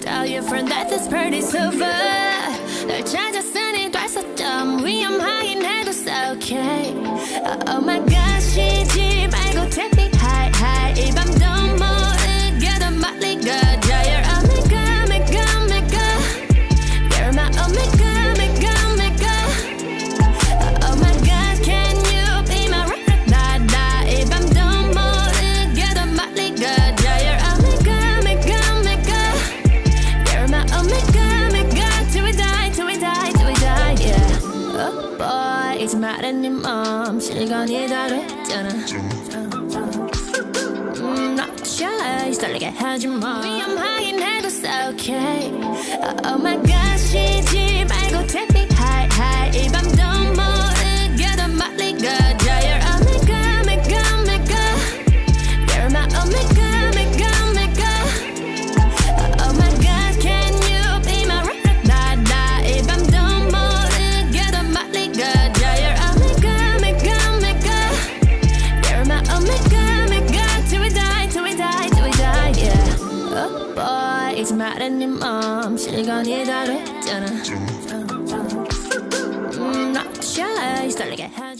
Tell your friend that this party's over 널 찾았으니 됐었점 위험하긴 해도 it's okay Oh my god boy 이제 말해 네맘 시간이 다 됐잖아 음, not shy 설레게 하지마 위험하긴 해도 it's okay Oh my god 쉬지 말고 take me high high 이 밤도 모르게 더 멀리 가자 You're omega omega omega You're my omega omega boy 이제 말해 네맘 시간이 다 됐잖아 음, not shy 설레게 하지마